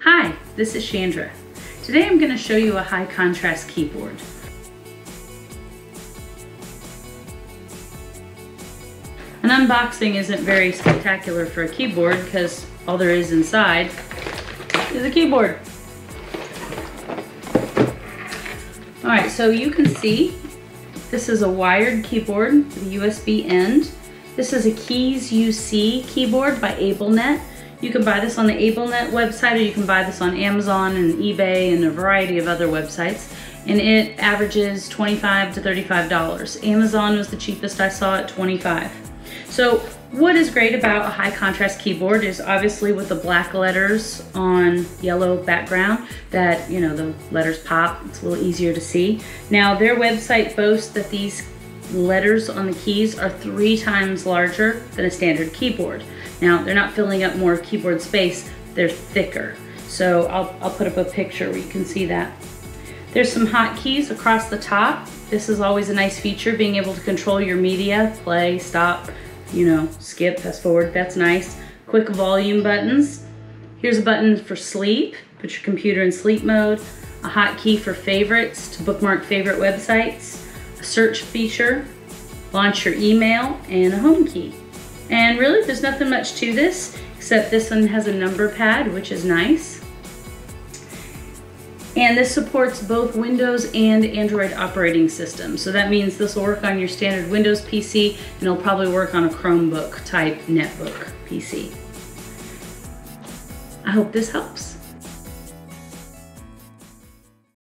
Hi, this is Shandra. Today I'm going to show you a high contrast keyboard. An unboxing isn't very spectacular for a keyboard because all there is inside is a keyboard. All right, so you can see this is a wired keyboard with a USB end. This is a Keys U See keyboard by AbleNet. You can buy this on the AbleNet website or you can buy this on Amazon and eBay and a variety of other websites. And it averages 25 to $35. Amazon was the cheapest I saw at 25. So what is great about a high contrast keyboard is obviously with the black letters on yellow background that, you know, the letters pop, it's a little easier to see. Now their website boasts that these letters on the keys are three times larger than a standard keyboard. Now, they're not filling up more keyboard space, they're thicker. So I'll, I'll put up a picture where you can see that. There's some hotkeys across the top. This is always a nice feature, being able to control your media, play, stop, you know, skip, fast forward, that's nice. Quick volume buttons. Here's a button for sleep, put your computer in sleep mode. A hotkey for favorites to bookmark favorite websites A search feature, launch your email, and a home key. And really, there's nothing much to this, except this one has a number pad, which is nice. And this supports both Windows and Android operating systems. So that means this will work on your standard Windows PC, and it'll probably work on a Chromebook type netbook PC. I hope this helps.